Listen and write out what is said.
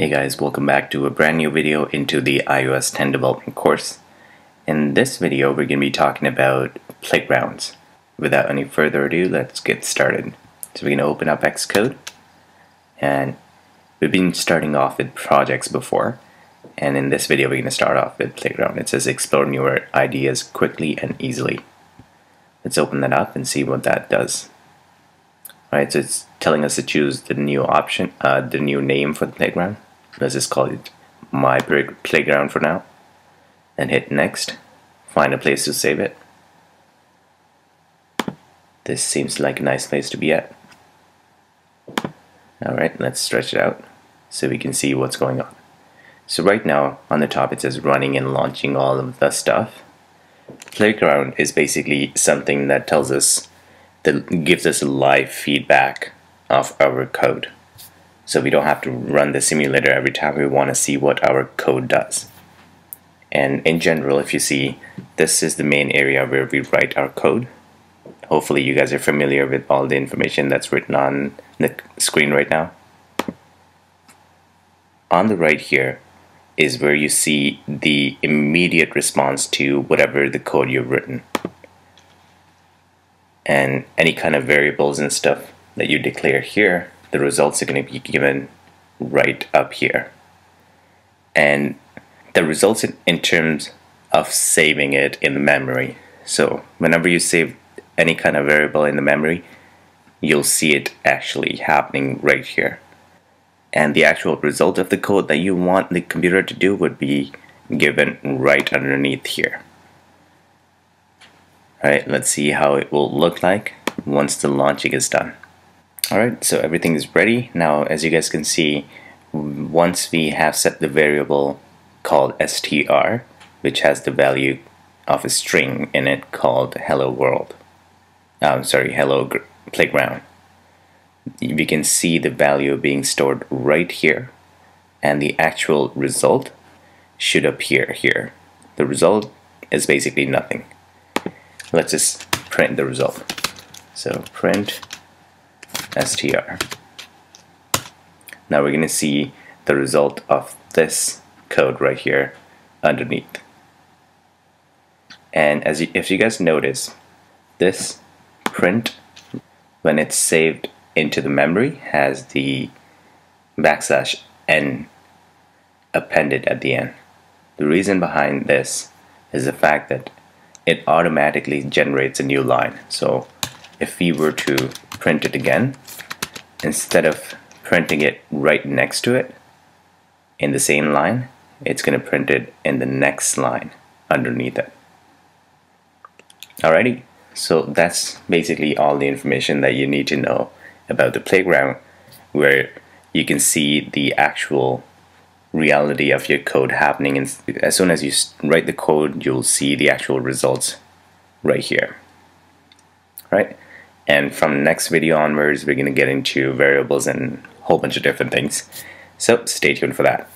Hey guys, welcome back to a brand new video into the iOS 10 development course. In this video, we're going to be talking about playgrounds. Without any further ado, let's get started. So we're going to open up Xcode, and we've been starting off with projects before, and in this video, we're going to start off with playground. It says explore newer ideas quickly and easily. Let's open that up and see what that does. Alright, so it's telling us to choose the new option, uh, the new name for the playground let's just call it my playground for now. And hit next. Find a place to save it. This seems like a nice place to be at. Alright let's stretch it out so we can see what's going on. So right now on the top it says running and launching all of the stuff. Playground is basically something that tells us that gives us live feedback of our code so we don't have to run the simulator every time we want to see what our code does. And in general, if you see, this is the main area where we write our code. Hopefully you guys are familiar with all the information that's written on the screen right now. On the right here is where you see the immediate response to whatever the code you've written. And any kind of variables and stuff that you declare here the results are going to be given right up here. And the results in, in terms of saving it in the memory. So whenever you save any kind of variable in the memory, you'll see it actually happening right here. And the actual result of the code that you want the computer to do would be given right underneath here. Alright, let's see how it will look like once the launching is done. Alright, so everything is ready. Now, as you guys can see, once we have set the variable called str, which has the value of a string in it called hello world, I'm sorry, hello playground, we can see the value being stored right here, and the actual result should appear here. The result is basically nothing. Let's just print the result. So print str. Now we're going to see the result of this code right here underneath. And as you, if you guys notice, this print, when it's saved into the memory, has the backslash n appended at the end. The reason behind this is the fact that it automatically generates a new line. So if we were to print it again, instead of printing it right next to it in the same line, it's going to print it in the next line underneath it. Alrighty, so that's basically all the information that you need to know about the playground where you can see the actual reality of your code happening. And as soon as you write the code you'll see the actual results right here. Right and from next video onwards, we're going to get into variables and a whole bunch of different things. So stay tuned for that.